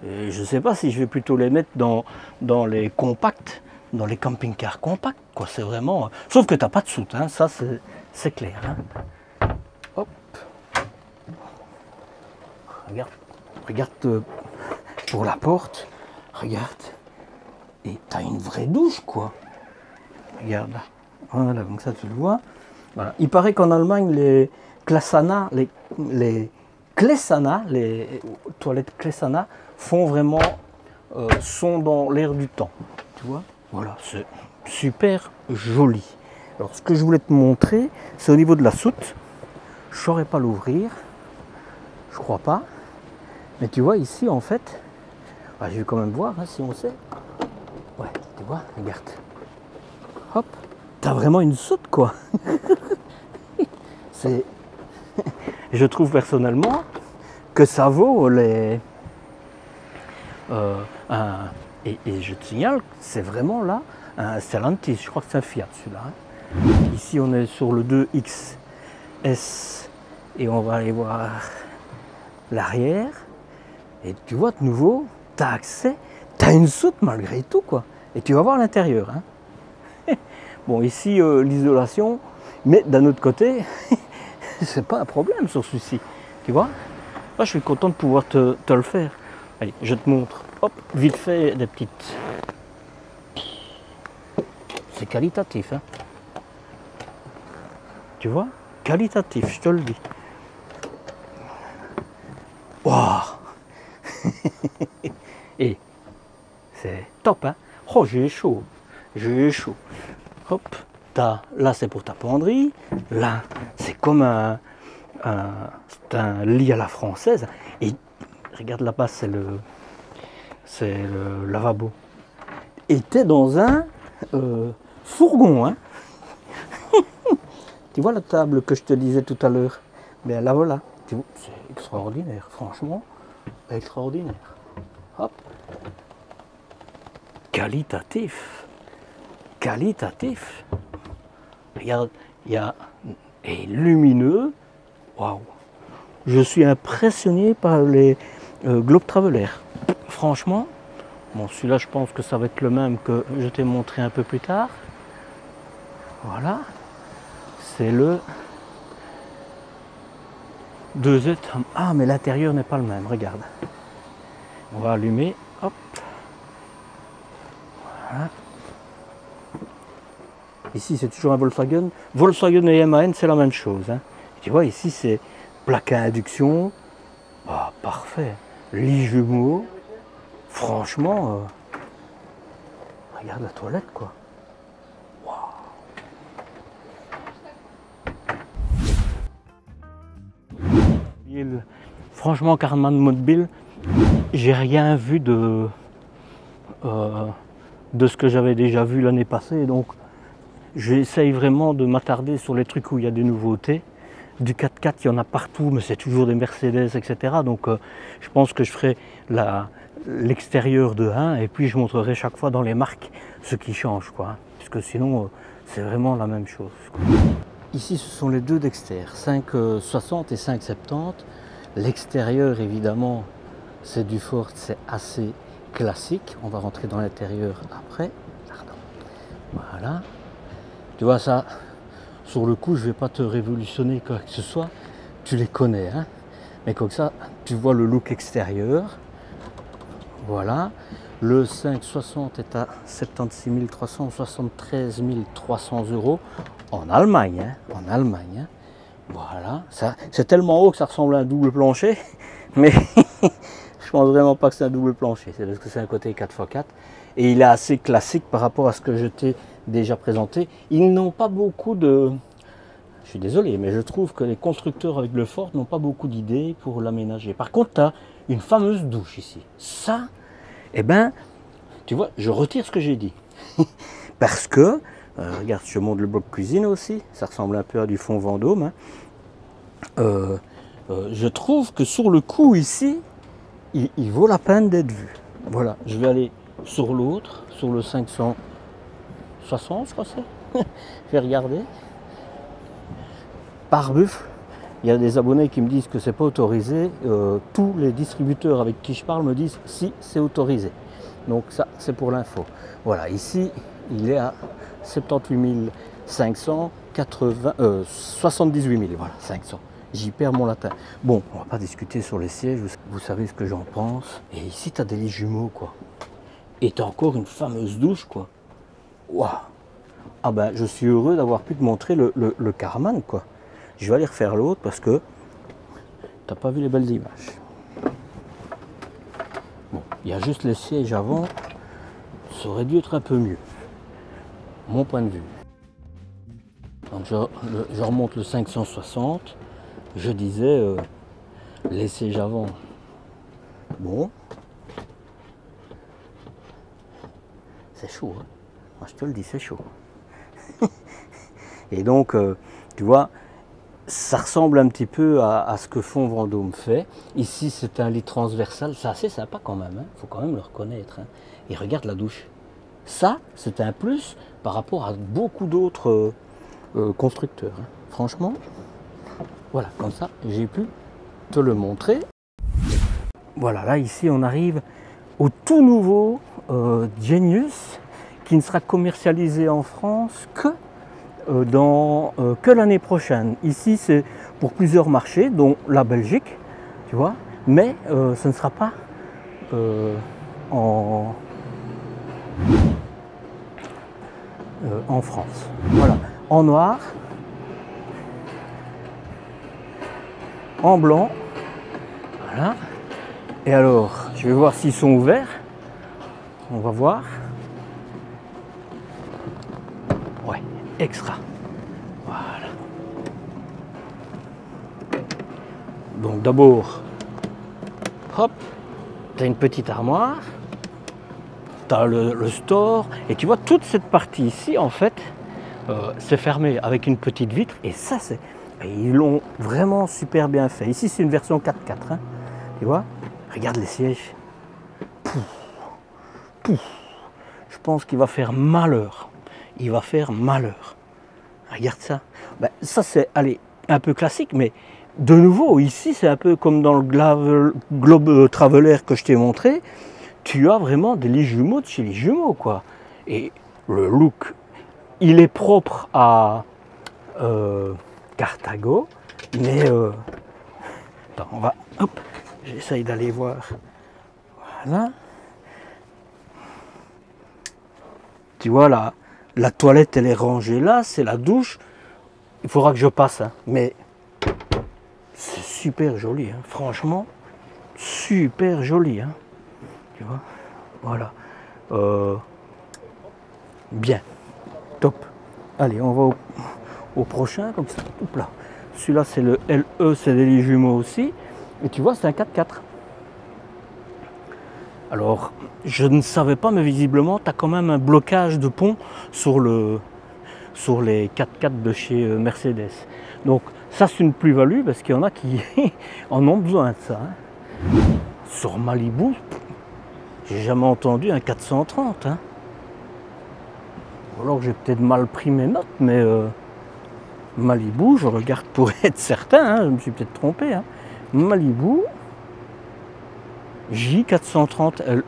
je ne sais pas si je vais plutôt les mettre dans, dans les compacts, dans les camping-cars compacts. Quoi. C'est vraiment. Sauf que tu n'as pas de soute, hein. ça c'est clair. Hein. Hop. Regarde, regarde euh, pour la porte. Regarde. Et tu as une vraie douche, quoi. Regarde là. Voilà, donc ça tu le vois. Il paraît qu'en Allemagne, les Klasana, les, les Klesana, les toilettes Klesana, font vraiment, euh, sont dans l'air du temps. Tu vois? Voilà, c'est super joli. Alors ce que je voulais te montrer, c'est au niveau de la soute. Je ne saurais pas l'ouvrir. Je crois pas. Mais tu vois ici en fait, bah, je vais quand même voir hein, si on sait. Ouais, tu vois, regarde. Hop, t'as vraiment une soute quoi. c'est, je trouve personnellement que ça vaut les, euh, et, je te signale, c'est vraiment là un Stellantis, je crois que c'est un Fiat celui-là. Hein. Ici on est sur le 2XS et on va aller voir l'arrière. Et tu vois de nouveau, tu as accès, tu as une soute malgré tout quoi. Et tu vas voir l'intérieur. Hein. Bon ici euh, l'isolation, mais d'un autre côté, c'est pas un problème sur celui-ci. Tu vois? Moi je suis content de pouvoir te le faire. Allez, je te montre, hop, vite fait des petites. C'est qualitatif, hein Tu vois? Qualitatif, je te le dis. Waouh Et c'est top, hein? Oh, j'ai chaud. J'ai chaud. Hop, là c'est pour ta penderie. Là, c'est comme un, un lit à la française. Et regarde là-bas, c'est le, c'est le lavabo. Et t'es dans un euh, fourgon, hein Tu vois la table que je te disais tout à l'heure? Bien là voilà. C'est extraordinaire, franchement, extraordinaire. Hop. Qualitatif. Qualitatif. Regarde, il y a. Et lumineux. Waouh. Je suis impressionné par les euh, Globe Traveler. Franchement, bon, celui-là, je pense que ça va être le même que je t'ai montré un peu plus tard. Voilà c'est le 2 étages. Ah, mais l'intérieur n'est pas le même, regarde. On va allumer, hop. Voilà. Ici, c'est toujours un Volkswagen. Volkswagen et MAN, c'est la même chose. Hein. Tu vois, ici, c'est plaque à induction. Ah, parfait. Lit jumeau. Franchement, euh, regarde la toilette, quoi. Franchement, Carman Mobile, j'ai rien vu de, euh, de ce que j'avais déjà vu l'année passée. Donc, j'essaye vraiment de m'attarder sur les trucs où il y a des nouveautés. Du 4x4, il y en a partout, mais c'est toujours des Mercedes, etc. Donc, euh, je pense que je ferai l'extérieur de 1 et puis je montrerai chaque fois dans les marques ce qui change. Quoi, puisque sinon, euh, c'est vraiment la même chose. Ici, ce sont les deux Dexter, 560 et 570. L'extérieur, évidemment, c'est du Ford, c'est assez classique. On va rentrer dans l'intérieur après. Voilà. Tu vois ça, sur le coup, je vais pas te révolutionner quoi que ce soit. Tu les connais, hein Mais comme ça, tu vois le look extérieur. Voilà. Le 560 est à 76 300, 73 300 euros en Allemagne. Hein en Allemagne. Hein voilà, c'est tellement haut que ça ressemble à un double plancher, mais je pense vraiment pas que c'est un double plancher, c'est parce que c'est un côté 4x4 et il est assez classique par rapport à ce que je t'ai déjà présenté. Ils n'ont pas beaucoup de... Je suis désolé, mais je trouve que les constructeurs avec le Ford n'ont pas beaucoup d'idées pour l'aménager. Par contre, tu as une fameuse douche ici. Ça, eh ben, tu vois, je retire ce que j'ai dit. parce que euh, regarde, je montre le bloc cuisine aussi. Ça ressemble un peu à du fond Vendôme. Hein. Euh, euh, je trouve que sur le coup ici, il, vaut la peine d'être vu. Voilà, je vais aller sur l'autre, sur le 560, je crois c'est. je vais regarder. Par buffle, il y a des abonnés qui me disent que c'est pas autorisé. tous les distributeurs avec qui je parle me disent si c'est autorisé. Donc ça, c'est pour l'info. Voilà, ici, il est à 78 500, 80, 78 000, voilà, 500. J'y perds mon latin. Bon, on va pas discuter sur les sièges, vous, savez ce que j'en pense. Et ici, tu as des lits jumeaux, quoi. Et tu as encore une fameuse douche, quoi. Waouh Ah ben, je suis heureux d'avoir pu te montrer le, le, Carman, quoi. Je vais aller refaire l'autre parce que t'as pas vu les belles images. Bon, il y a juste les sièges avant. Ça aurait dû être un peu mieux mon point de vue. Donc je, remonte le 560, je disais euh, laisser avant. Bon, c'est chaud. Hein. Moi je te le dis, c'est chaud. Et donc, euh, tu vois, ça ressemble un petit peu à, ce que Fond Vendôme fait. Ici, c'est un lit transversal, c'est assez sympa quand même, il hein. faut quand même le reconnaître. Hein. Et regarde la douche. Ça, c'est un plus par rapport à beaucoup d'autres euh, euh, constructeurs. Hein. Franchement, voilà, comme ça, j'ai pu te le montrer. Voilà, là, ici, on arrive au tout nouveau Genius qui ne sera commercialisé en France que dans que l'année prochaine. Ici, c'est pour plusieurs marchés, dont la Belgique, tu vois, mais ce ne sera pas en euh, en France. Voilà, en noir. en blanc. Voilà. Et alors, je vais voir s'ils sont ouverts. On va voir. Ouais, extra. Voilà. Donc d'abord, hop, tu as une petite armoire, tu as le, store, et tu vois toute cette partie ici, en fait, euh, c'est fermé avec une petite vitre, et ça c'est... Ils l'ont vraiment super bien fait. Ici c'est une version 4x4, hein. tu vois Regarde les sièges. Je pense qu'il va faire malheur. Il va faire malheur. Regarde ça. Ben, ça c'est, un peu classique, mais de nouveau, ici, c'est un peu comme dans le Globe Traveler que je t'ai montré. Tu as vraiment des lits jumeaux de chez les jumeaux, quoi. Et le look, il est propre à euh, Carthago, mais euh, attends, on va, hop, j'essaye d'aller voir. Voilà. Tu vois là, la toilette elle est rangée là, c'est la douche. Il faudra que je passe, hein. mais c'est super joli, hein. franchement, super joli. Hein. Tu vois Voilà. Euh, bien. Top. Allez, on va au, prochain, comme ça. là. Celui-là, c'est le LE, c'est des jumeaux aussi. Et tu vois, c'est un 4x4. Alors, je ne savais pas, mais visiblement, tu as quand même un blocage de pont sur, le, sur les 4x4 de chez euh, Mercedes. Donc, ça, c'est une plus-value parce qu'il y en a qui en ont besoin de ça. Hein. Sur Malibu, j'ai jamais entendu un 430. Hein. Alors j'ai peut-être mal pris mes notes, mais euh, Malibu, je regarde pour être certain, hein, je me suis peut-être trompé. Hein. Malibu J430LE.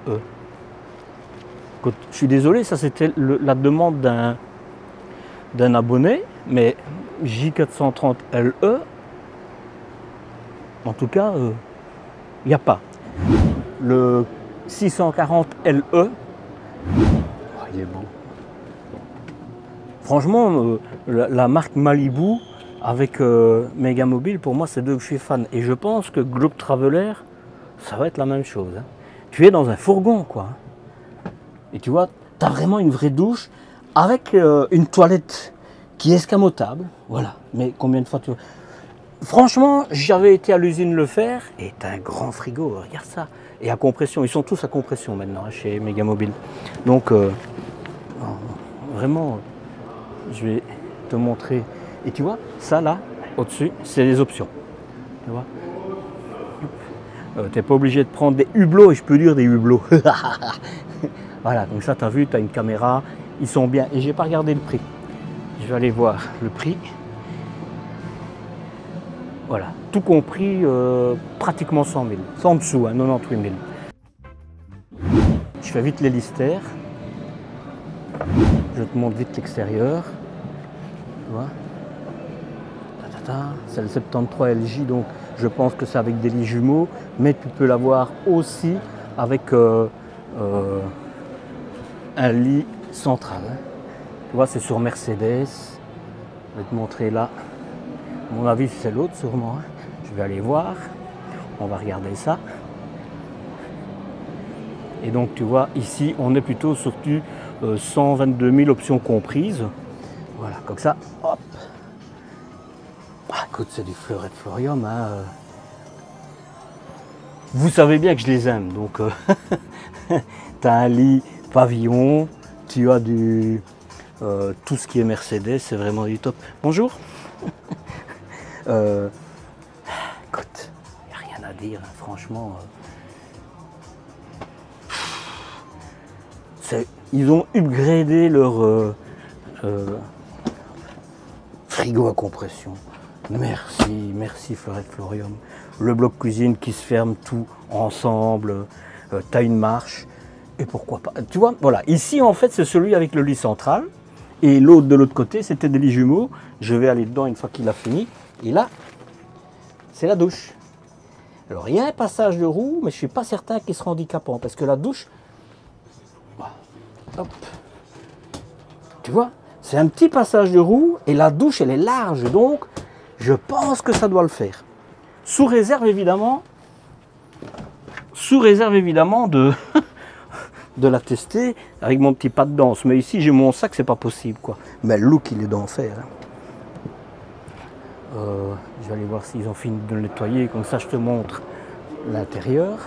Je suis désolé, ça c'était la demande d'un abonné, mais J430LE, en tout cas, il euh, n'y a pas. Le 640LE, oh, il est beau. Franchement, euh, la, marque Malibu avec euh, Megamobile, pour moi, c'est deux que je suis fan. Et je pense que Globe Traveler, ça va être la même chose. Hein. Tu es dans un fourgon, quoi. Et tu vois, tu as vraiment une vraie douche avec une toilette qui est escamotable. Voilà. Mais combien de fois tu. Franchement, j'avais été à l'usine le faire et t'as un grand frigo, regarde ça. Et à compression, ils sont tous à compression maintenant hein, chez Megamobile. Donc, euh, vraiment, je vais te montrer. Et tu vois, ça là, au-dessus, c'est les options. Tu vois? Euh, T'es pas obligé de prendre des hublots, et je peux dire des hublots. voilà, donc ça, tu as vu, tu as une caméra, ils sont bien. Et j'ai pas regardé le prix. Je vais aller voir le prix. Voilà, tout compris, euh, pratiquement 100 000. C'est en dessous, hein, 98 000. Je fais vite les listères. Je te montre vite l'extérieur. Tu vois? C'est le 73 LJ, donc je pense que c'est avec des lits jumeaux, mais tu peux l'avoir aussi avec euh, euh, un lit central. Hein. Tu vois, c'est sur Mercedes. Je vais te montrer là. mon avis, c'est l'autre sûrement. Hein. Je vais aller voir. On va regarder ça. Et donc, tu vois, ici, on est plutôt sur du 122 000 options comprises. Voilà, comme ça, hop. Écoute, c'est du fleuret de Florium. Hein. Euh. Vous savez bien que je les aime. Donc, euh, tu as un lit pavillon, tu as du, euh, tout ce qui est Mercedes, c'est vraiment du top. Bonjour. euh, écoute, il n'y a rien à dire, hein, franchement. Ils ont upgradé leur frigo à compression. Merci, merci Fleuret Florium. Le bloc cuisine qui se ferme tout ensemble. tu as une marche. Et pourquoi pas Tu vois, voilà. Ici, en fait, c'est celui avec le lit central. Et l'autre de l'autre côté, c'était des lits jumeaux. Je vais aller dedans une fois qu'il a fini. Et là, c'est la douche. Alors, il y a un passage de roue, mais je ne suis pas certain qu'il sera handicapant. Parce que la douche, hop, tu vois, c'est un petit passage de roue et la douche, elle est large. Donc, je pense que ça doit le faire. Sous réserve évidemment, sous réserve évidemment de, de la tester avec mon petit pas de danse. Mais ici j'ai mon sac, c'est pas possible quoi. Mais le look il est d'enfer. hein. Euh, je vais aller voir s'ils ont fini de le nettoyer, comme ça je te montre l'intérieur.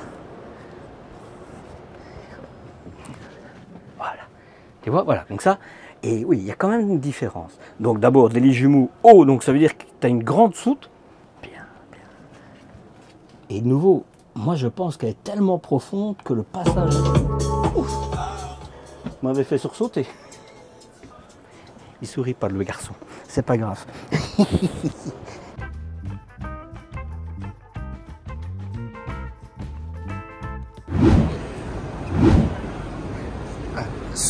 Voilà. Tu vois, voilà, donc ça. Et oui, il y a quand même une différence. Donc d'abord, des lits jumeaux hauts, donc ça veut dire que tu as une grande soute. Bien, bien. Et de nouveau, moi je pense qu'elle est tellement profonde que le passage Ouf, m'avait fait sursauter. Il sourit pas le garçon, c'est pas grave.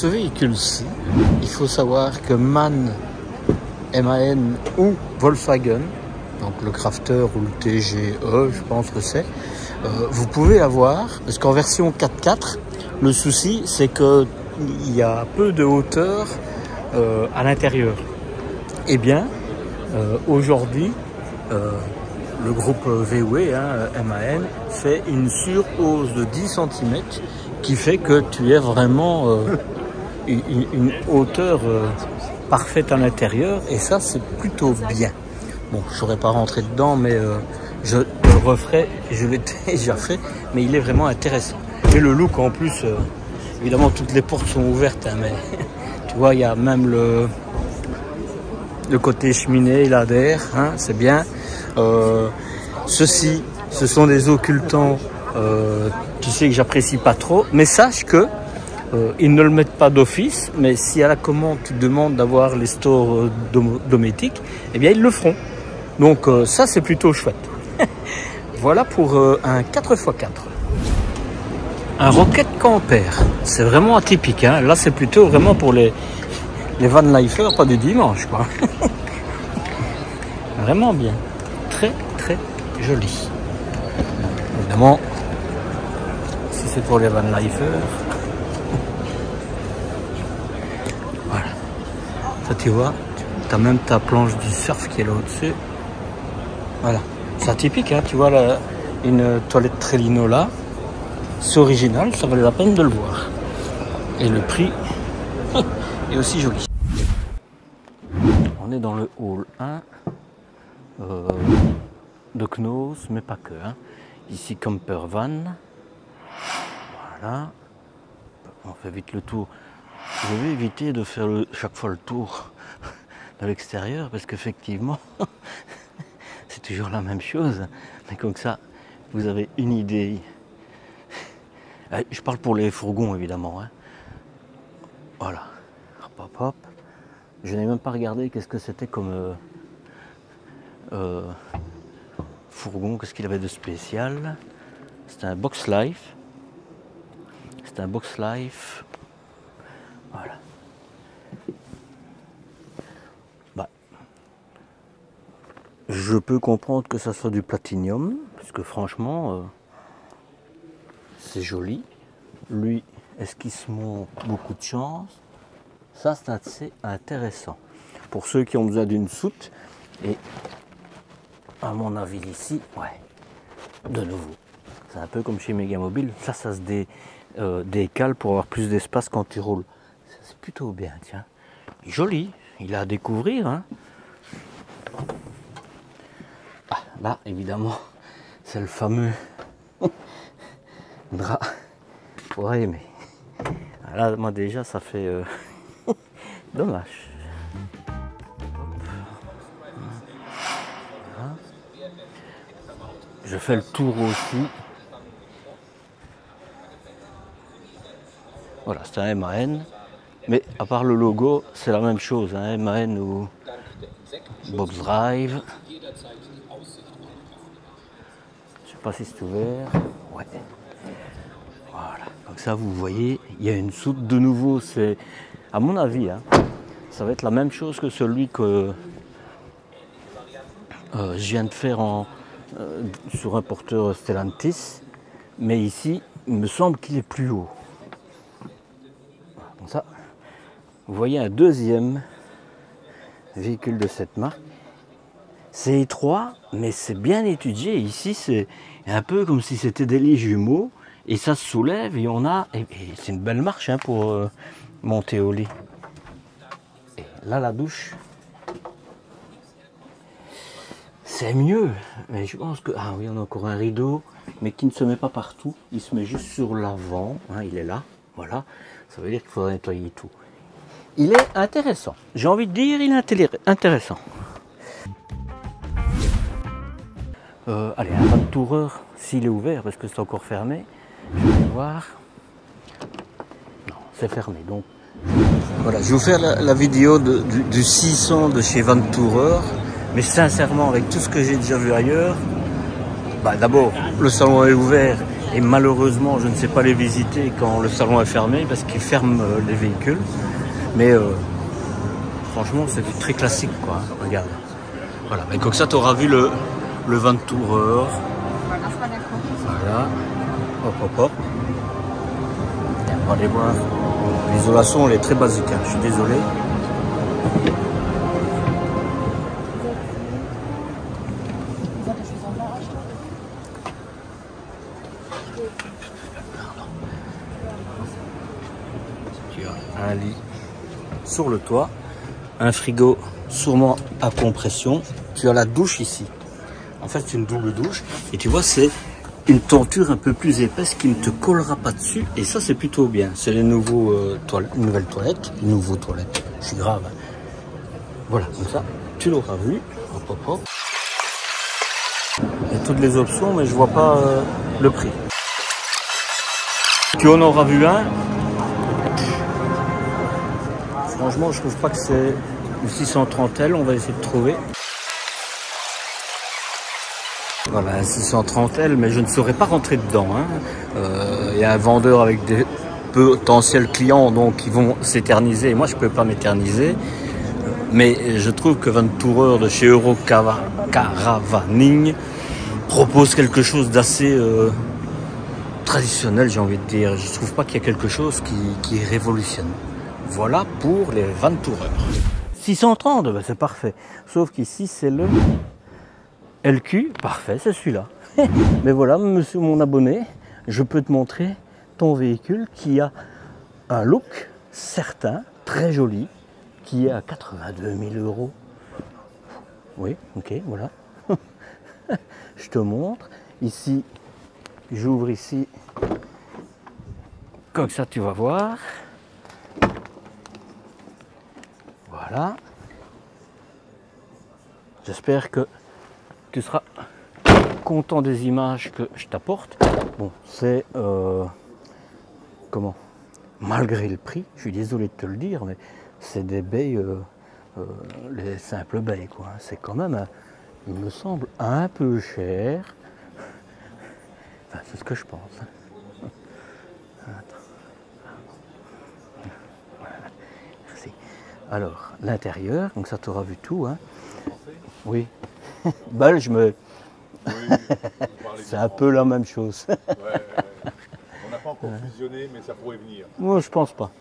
Ce véhicule-ci, il faut savoir que MAN, MAN ou Volkswagen, donc le Crafter ou le TGE, je pense que c'est, euh, vous pouvez l'avoir, parce qu'en version 4x4, le souci c'est que il y a peu de hauteur euh, à l'intérieur. Eh bien, euh, aujourd'hui, le groupe VW, hein, MAN, fait une surhausse de 10 cm qui fait que tu es vraiment une, hauteur euh, parfaite à l'intérieur et ça c'est plutôt bien. Bon, je saurais pas rentrer dedans, mais euh, je le referai, je l'ai déjà fait, mais il est vraiment intéressant. Et le look en plus, euh, évidemment toutes les portes sont ouvertes, hein, mais tu vois, il y a même le, côté cheminée, il adhère, hein, c'est bien. Ceci, ce sont des occultants, tu sais que j'apprécie pas trop, mais sache que euh, ils ne le mettent pas d'office, mais si à la commande tu demandes d'avoir les stores euh, dom- domotiques, eh bien ils le feront. Donc euh, ça c'est plutôt chouette. voilà pour un 4x4. Un Rocket Camper, c'est vraiment atypique. Hein. Là c'est plutôt vraiment pour les, les van lifers, pas du dimanche quoi. vraiment bien. Très très joli. Évidemment, si c'est pour les van lifers, Tu vois, tu as même ta planche du surf qui est là au-dessus. Voilà. C'est atypique, hein, tu vois, une toilette Trellino là. C'est original, ça valait la peine de le voir. Et le prix est aussi joli. On est dans le hall 1 euh, de Knos, mais pas que. hein. Ici, camper van. Voilà. On fait vite le tour. Je vais éviter de faire chaque fois le tour de l'extérieur parce qu'effectivement, c'est toujours la même chose. Mais comme ça, vous avez une idée. Je parle pour les fourgons évidemment. hein. Voilà. Hop, hop. Je n'ai même pas regardé qu'est-ce que c'était comme euh, euh, fourgon, qu'est-ce qu'il avait de spécial. C'était un box life. C'est un box life voilà. Bah, je peux comprendre que ça soit du platinium, parce que franchement, euh, c'est joli. Lui, est-ce qu'il se monte beaucoup de chance Ça, c'est assez intéressant. Pour ceux qui ont besoin d'une soute, et à mon avis ici, ouais, de nouveau. C'est un peu comme chez Megamobile. Ça, ça se euh, décale pour avoir plus d'espace quand tu roules. Plutôt bien, tiens. Joli, il a à découvrir. Hein. Ah, là, évidemment, c'est le fameux drap pour aimer. Ah, Là, moi déjà, ça fait euh, dommage. Je fais le tour aussi. Voilà, c'est un MAN. Mais à part le logo, c'est la même chose, MAN ou Box Drive. Je sais pas si c'est ouvert. Ouais. Voilà. Comme ça, vous voyez, il y a une soute de nouveau. C'est, à mon avis, hein, ça va être la même chose que celui que euh, je viens de faire euh, sur un porteur Stellantis. Mais ici, il me semble qu'il est plus haut. Comme ça, vous voyez un deuxième véhicule de cette marque C'est étroit, mais c'est bien étudié. Ici, c'est un peu comme si c'était des lits jumeaux. Et ça se soulève et on a. C'est une belle marche hein, pour euh, monter au lit. Et là, la douche. C'est mieux. Mais je pense que. Ah oui, on a encore un rideau, mais qui ne se met pas partout. Il se met juste sur l'avant. Hein, il est là. Voilà. Ça veut dire qu'il faudrait nettoyer tout. Il est intéressant. J'ai envie de dire, il est intéressant. Euh, allez, un de toureur, s'il est ouvert, parce que c'est encore fermé. Je vais voir. Non, c'est fermé. Donc, voilà, je vais vous faire la, vidéo du, 600 de chez Van Toureur. Mais sincèrement, avec tout ce que j'ai déjà vu ailleurs, bah, d'abord, le salon est ouvert et malheureusement, je ne sais pas les visiter quand le salon est fermé parce qu'il ferme euh, les véhicules. Mais euh, franchement, c'est très classique, quoi. Regarde. Voilà, mais comme ça, tu auras vu le, le 20 toureur. Voilà. Hop, hop, hop. aller voir. L'isolation, elle est très basique. Hein. Je suis désolé. Le toit, un frigo sûrement à compression. Tu as la douche ici. En fait, c'est une double douche. Et tu vois, c'est une tenture un peu plus épaisse qui ne te collera pas dessus. Et ça, c'est plutôt bien. C'est les nouveaux euh, toilettes, nouvelles toilettes. Nouveaux toilettes. Je suis grave. Voilà, comme ça, tu l'auras vu. Hop, hop, hop. Il y a toutes les options, mais je vois pas euh, le prix. Tu en auras vu un. Franchement, je trouve pas que c'est une 630L. On va essayer de trouver. Voilà, un 630L, mais je ne saurais pas rentrer dedans. Hein. Euh, il y a un vendeur avec des potentiels clients donc qui vont s'éterniser. Moi, je ne peux pas m'éterniser. Mais je trouve que Ventoureur de chez Euro Caravaning propose quelque chose d'assez euh, traditionnel, j'ai envie de dire. Je trouve pas qu'il y a quelque chose qui révolutionne. Voilà pour les Ventoureurs. 630, ben c'est parfait. Sauf qu'ici, c'est le LQ, parfait, c'est celui-là. Mais voilà, monsieur mon abonné, je peux te montrer ton véhicule qui a un look certain, très joli, qui est à 82 000 euros. Oui, ok, voilà. je te montre. Ici, j'ouvre ici. Comme ça, tu vas voir. J'espère que tu seras content des images que je t'apporte. Bon, c'est euh, comment? Malgré le prix, je suis désolé de te le dire, mais c'est des baies, euh, euh, les simples baies, quoi. C'est quand même, il me semble, un peu cher. Enfin, c'est ce que je pense. Hein. Merci. Alors, l'intérieur, donc ça t'aura vu tout. Hein. Oui, belge, mais c'est un peu la même chose. On n'a pas encore fusionné, mais ça pourrait venir. Moi, je pense pas.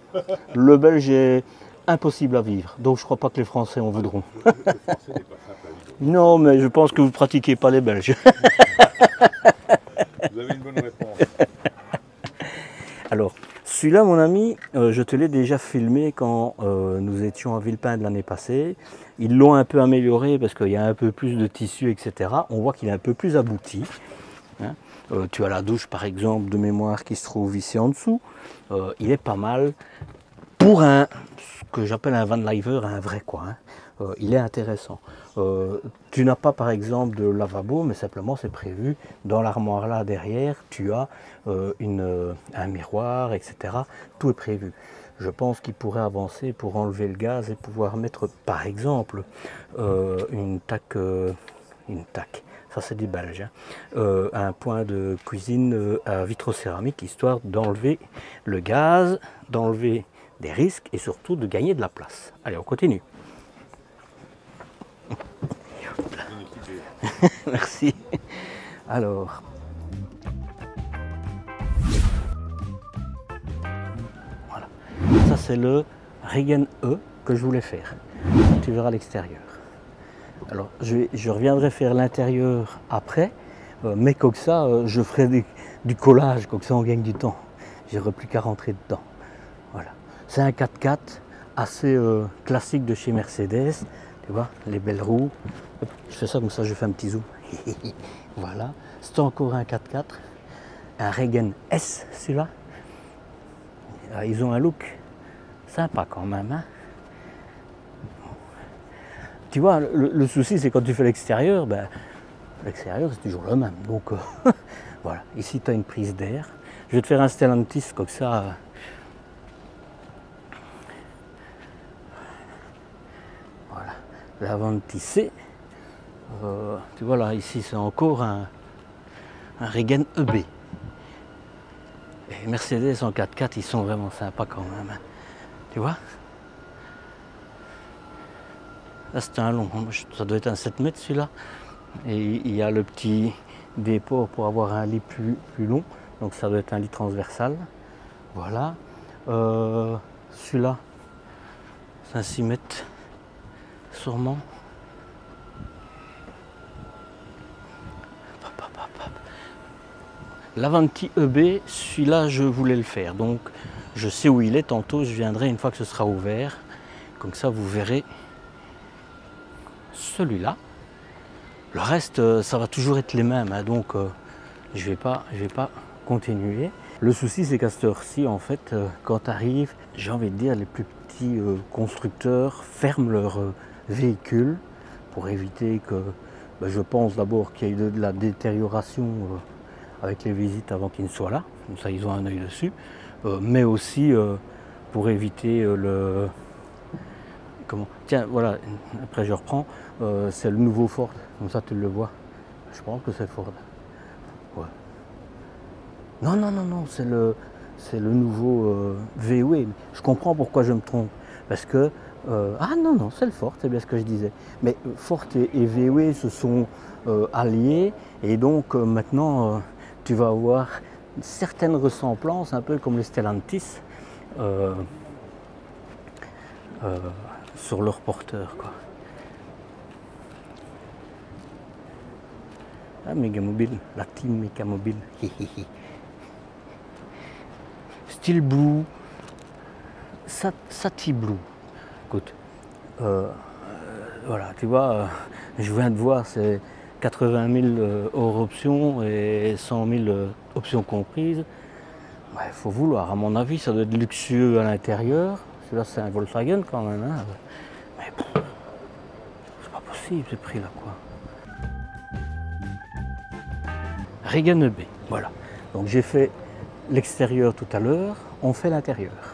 Le belge est impossible à vivre, donc je crois pas que les Français en voudront. Non, mais je pense que vous pratiquez pas les Belges. vous avez une bonne réponse. Alors, celui-là, mon ami, euh, je te l'ai déjà filmé quand euh, nous étions à Villepin l'année passée. Ils l'ont un peu amélioré parce qu'il y a un peu plus de tissu, etc. On voit qu'il est un peu plus abouti. Hein. Euh, tu as la douche, par exemple, de mémoire qui se trouve ici en dessous. il est pas mal pour un, ce que j'appelle un van liver, un vrai quoi. Hein. Il est intéressant. Euh, tu n'as pas par exemple de lavabo, mais simplement c'est prévu dans l'armoire là derrière, tu as euh, une, un miroir, etc. Tout est prévu. Je pense qu'il pourrait avancer pour enlever le gaz et pouvoir mettre par exemple une tac, une. Ça c'est du belge. Hein. un point de cuisine à vitrocéramique histoire d'enlever le gaz, d'enlever des risques et surtout de gagner de la place. Allez, on continue. Merci. Alors. Voilà. Ça, c'est le Regen E que je voulais faire. Tu verras l'extérieur. Alors, je, reviendrai faire l'intérieur après, euh, mais comme ça, euh, je ferai du collage, comme ça on gagne du temps. J'aurai plus qu'à rentrer dedans. Voilà. C'est un 4x4 assez euh, classique de chez Mercedes. Tu vois, les belles roues. Je fais ça comme ça, je fais un petit zoom. voilà. C'est encore un 4x4. Un Regen S, celui-là. Ah, Ils ont un look sympa quand même. hein. Tu vois, le, le souci, c'est quand tu fais l'extérieur, ben, l'extérieur, c'est toujours le même. Donc, euh, voilà. Ici, tu as une prise d'air. Je vais te faire un Stellantis comme ça. Voilà. L'Avanti Euh, tu vois, là, ici, c'est encore un, un Regen EB. Et Mercedes en 4x4, ils sont vraiment sympas quand même. hein. Tu vois? Là, c'est un long. Ça doit être un 7 mètres celui-là. Et il y a le petit dépôt pour avoir un lit plus, plus long. Donc ça doit être un lit transversal. Voilà. Euh, celui-là, c'est un 6 mètres. Sûrement. L'Avanti EB, celui-là, je voulais le faire. Donc je sais où il est. Tantôt, je viendrai une fois que ce sera ouvert. Comme ça, vous verrez celui-là. Le reste, euh, ça va toujours être les mêmes, hein, donc euh, je vais pas, je vais pas continuer. Le souci, c'est qu'à cette heure-ci, en fait, euh, quand tu arrives, j'ai envie de dire, les plus petits constructeurs ferment leurs euh, véhicules pour éviter que, ben, je pense d'abord qu'il y ait de, de la détérioration euh, avec les visites avant qu'ils ne soient là. Comme ça, ils ont un œil dessus. Euh, mais aussi euh, pour éviter le, comment Tiens, voilà, après je reprends. C'est le nouveau Ford, comme ça tu le vois. Je pense que c'est Ford. Non, non, non, non, c'est le, c'est le nouveau VW. Je comprends pourquoi je me trompe. Parce que. Euh, ah non, non, c'est le Ford, c'est bien ce que je disais. Mais euh, Ford et, et VW se sont euh, alliés. Et donc maintenant, tu vas avoir certaines ressemblances, un peu comme les Stellantis. sur leur porteur. Quoi. Ah, Megamobile, la team Megamobile. Steel Blue, Sat- Sati Blue. Écoute, euh, voilà, tu vois, euh, je viens de voir, c'est 80 000 euh, hors option et 100 000 euh, options comprises. Il faut vouloir, à mon avis, ça doit être luxueux à l'intérieur. Celui-là, c'est un Volkswagen quand même. hein. Mais c'est pas possible ce prix-là, quoi. Regan EB, voilà. Donc j'ai fait l'extérieur tout à l'heure, on fait l'intérieur.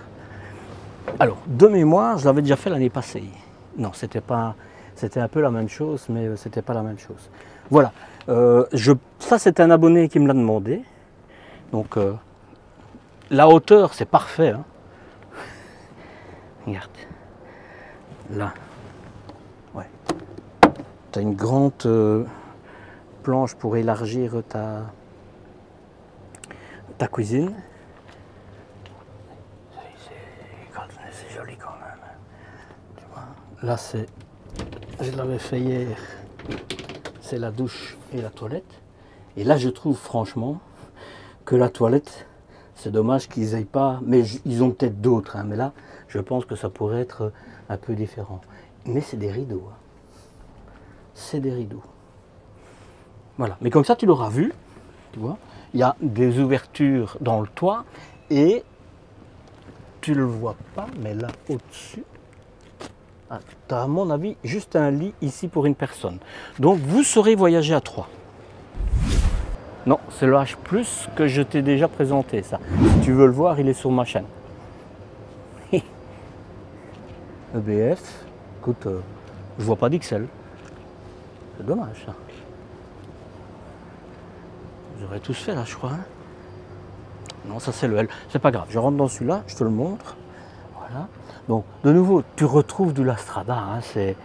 Alors, de mémoire, je l'avais déjà fait l'année passée. Non, c'était pas. C'était un peu la même chose, mais c'était pas la même chose. Voilà. Euh, je, ça, c'est un abonné qui me l'a demandé. Donc, euh, la hauteur, c'est parfait. hein. Regarde. Là. Ouais. Tu as une grande euh, planche pour élargir ta, ta cuisine. C'est- C'est c'est joli quand même. hein. Tu vois. Là, c'est. Je l'avais fait hier. C'est la douche et la toilette. Et là, je trouve franchement que la toilette, c'est dommage qu'ils aient pas. Mais ils ont peut-être d'autres. hein, mais là, je pense que ça pourrait être un peu différent. Mais c'est des rideaux. hein. C'est des rideaux. Voilà. Mais comme ça, tu l'auras vu. Tu vois. Il y a des ouvertures dans le toit et tu le vois pas, mais là au-dessus, tu as à mon avis juste un lit ici pour une personne. Donc vous saurez voyager à trois. Non, c'est le H que je t'ai déjà présenté ça. Si tu veux le voir, il est sur ma chaîne. EBF, écoute, euh, je vois pas d'XL. C'est dommage ça. J'aurais tous fait là, je crois. hein. Non, ça c'est le L. C'est pas grave, je rentre dans celui-là, je te le montre. Voilà. Donc, de nouveau, tu retrouves du Lastrada, hein, c'est,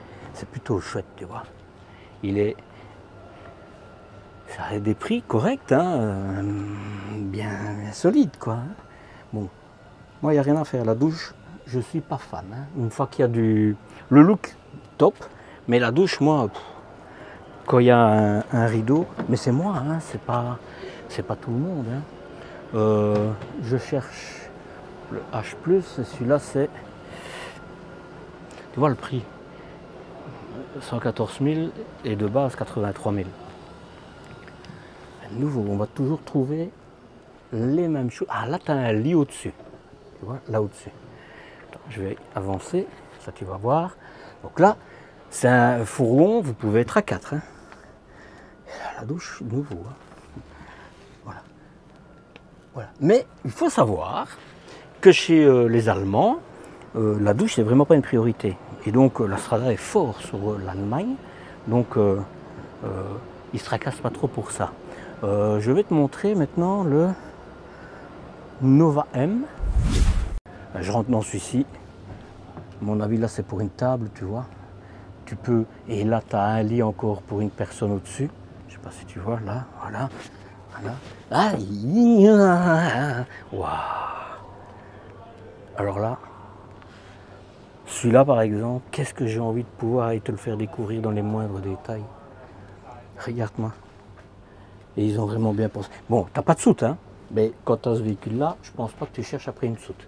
plutôt chouette, tu vois. Il est. Ça a des prix corrects, hein, euh, bien, solides, quoi. hein. Bon, moi, il n'y a rien à faire. La douche, je suis pas fan. hein. Une fois qu'il y a du. Le look, top, mais la douche, moi, quand il y a un, rideau, mais c'est moi, c'est pas, c'est pas tout le monde. Euh, je cherche le H+, celui-là c'est, tu vois le prix, 114 000 et de base 83 000. À nouveau, on va toujours trouver les mêmes choses. Ah là, tu as un lit au-dessus. Tu vois, là au-dessus. Je vais avancer, ça tu vas voir. Donc là, c'est un fourgon, vous pouvez être à 4. La douche, nouveau. hein. Voilà. voilà. Mais il faut savoir que chez euh, les Allemands, euh, la douche, c'est vraiment pas une priorité. Et donc, euh, la Strada est fort sur euh, l'Allemagne. Donc, euh, euh, se tracassent pas trop pour ça. Je vais te montrer maintenant le Nova M. Je rentre dans celui-ci. Mon avis, là, c'est pour une table, tu vois. Tu peux. Et là, tu as un lit encore pour une personne au-dessus. Je sais pas si tu vois, là, voilà. Voilà. Ya. Waouh. Alors là, celui-là, par exemple, qu'est-ce que j'ai envie de pouvoir aller te le faire découvrir dans les moindres détails? Regarde-moi. Et ils ont vraiment bien pensé. Bon, t'as pas de soute, hein? Mais quand tu as ce véhicule-là, je pense pas que tu cherches après une soute.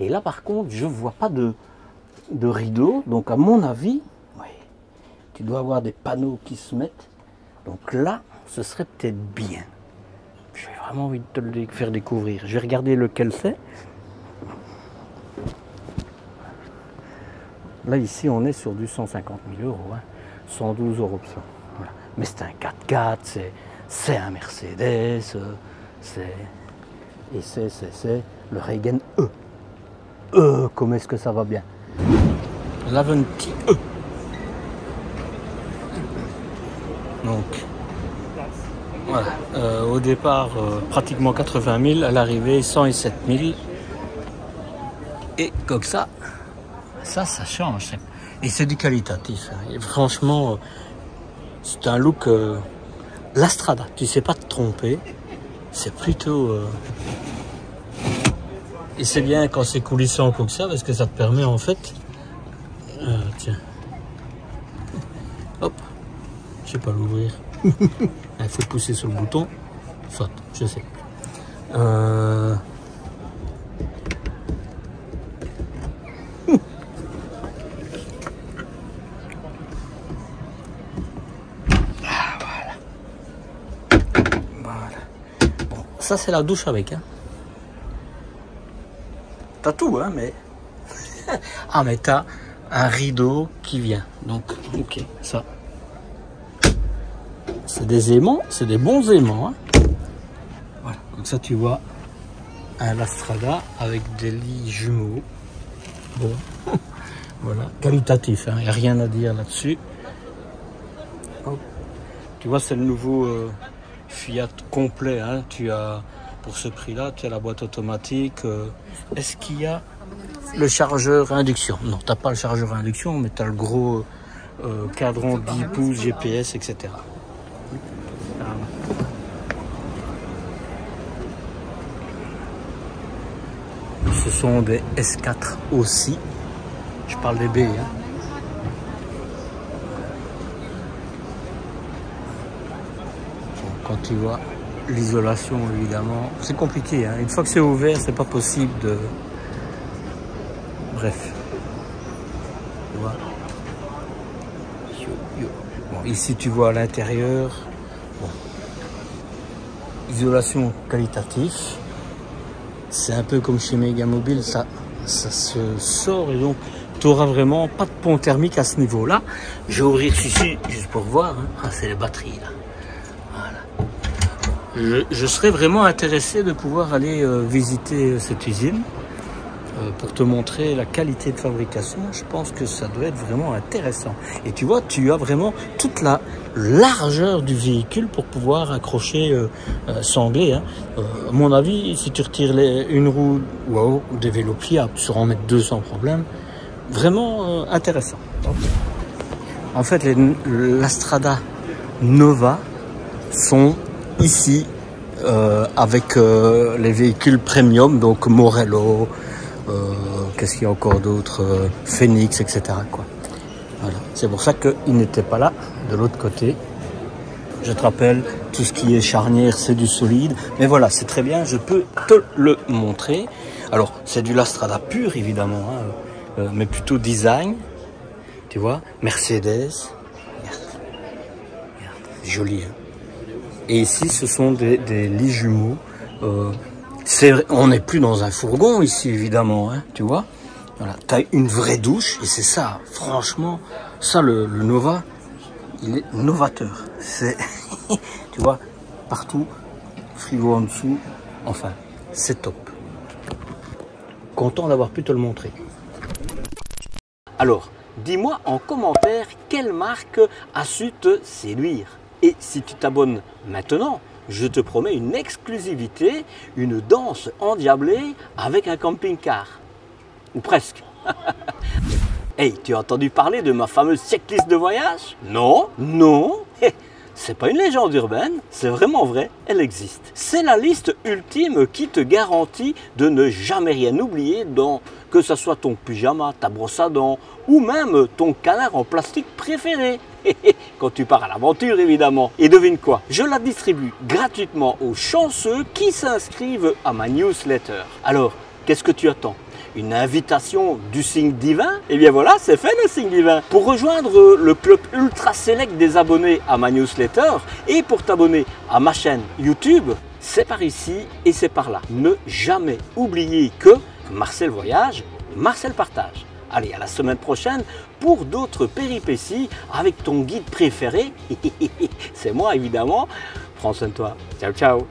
Et là, par contre, je vois pas de, de rideau. Donc, à mon avis, tu dois avoir des panneaux qui se mettent. Donc là, ce serait peut-être bien. J'ai vraiment envie de te le faire découvrir. Je vais regarder lequel c'est. Là, ici, on est sur du 150 000 euros. hein. 112 euros. ça. Voilà. Mais c'est un 4x4, c'est, un Mercedes, euh, c'est. Et c'est le Regen E. E, comment est-ce que ça va bien? L'Aventi E. Donc, voilà. Euh, au départ, euh, pratiquement 80 000, à l'arrivée, 107 000. Et comme ça, ça, ça change. Et c'est du qualitatif. hein. Et franchement, euh, c'est un look euh, l'Astrada. Tu sais pas te tromper. C'est plutôt. euh, Et c'est bien quand c'est coulissant comme ça parce que ça te permet en fait. Euh, tiens. Hop. Je sais pas l'ouvrir. Il faut pousser sur le bouton. Soit, je sais. Euh, ça c'est la douche avec. Hein. T'as tout, hein, mais. ah, mais t'as un rideau qui vient. Donc, ok, ça. C'est des aimants, c'est des bons aimants. Hein. Voilà, comme ça tu vois un Lastrada avec des lits jumeaux. Bon, voilà, qualitatif, il n'y a rien à dire là-dessus. Hop. Tu vois, c'est le nouveau euh, Fiat complet. hein. Tu as, pour ce prix-là, tu as la boîte automatique. euh, Est-ce qu'il y a le chargeur induction? Non, tu n'as pas le chargeur induction, mais tu as le gros euh, cadran 10 pouces, GPS, etc. Ah, Ce sont des S4 aussi. Je parle des B. Hein. Bon, Quand tu vois l'isolation, évidemment, c'est compliqué. hein. Une fois que c'est ouvert, c'est pas possible de. Bref. Tu vois. Bon, ici, tu vois à l'intérieur. Isolation qualitative. C'est un peu comme chez Megamobile, ça, ça se sort et donc tu auras vraiment pas de pont thermique à ce niveau-là. Je vais ouvrir ici juste pour voir. hein. Ah, c'est les batteries là. Je, serais vraiment intéressé de pouvoir aller euh, visiter cette usine euh, pour te montrer la qualité de fabrication. Je pense que ça doit être vraiment intéressant. Et tu vois, tu as vraiment toute la largeur du véhicule pour pouvoir accrocher euh, euh, sanglé. hein. À mon avis, si tu retires une roue wow, des vélos pliables, tu en mettre deux sans problème. Vraiment intéressant. En fait, les- l'Astrada Nova sont ici euh, avec euh, les véhicules premium, donc Morello, euh, qu'est-ce qu'il y a encore d'autre, Phoenix, etc. Voilà. C'est pour ça qu'ils n'étaient pas là de l'autre côté. Je te rappelle, tout ce qui est charnière, c'est du solide. Mais voilà, c'est très bien, je peux te le montrer. Alors, c'est du Lastrada pur, évidemment, hein, mais plutôt design. Tu vois, Mercedes. Regarde. Regarde. Joli. Hein. Et ici, ce sont des, lits jumeaux. Euh, on n'est plus dans un fourgon ici, évidemment, hein, tu vois. Voilà, tu as une vraie douche, et c'est ça, franchement, ça, le, Nova, il est novateur. Tu vois, partout, frigo en dessous, enfin, c'est top. Content d'avoir pu te le montrer. Alors, dis-moi en commentaire quelle marque a su te séduire. Et si tu t'abonnes maintenant, je te promets une exclusivité, une danse endiablée avec un camping-car. Ou presque. hey, tu as entendu parler de ma fameuse checklist de voyage? Non Non C'est pas une légende urbaine, c'est vraiment vrai, elle existe. C'est la liste ultime qui te garantit de ne jamais rien oublier dans que ce soit ton pyjama, ta brosse à dents ou même ton canard en plastique préféré. Quand tu pars à l'aventure évidemment. Et devine quoi? Je la distribue gratuitement aux chanceux qui s'inscrivent à ma newsletter. Alors, qu'est-ce que tu attends? Une invitation du signe divin, eh bien voilà, c'est fait le signe divin. Pour rejoindre le club ultra select des abonnés à ma newsletter et pour t'abonner à ma chaîne YouTube, c'est par ici et c'est par là. Ne jamais oublier que Marcel voyage, Marcel partage. Allez, à la semaine prochaine pour d'autres péripéties avec ton guide préféré. c'est moi évidemment. Prends soin de toi. Ciao, ciao.